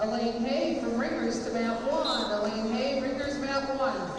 Elaine Hay from Ringers to mount one. Elaine Hay, Ringers, mount one.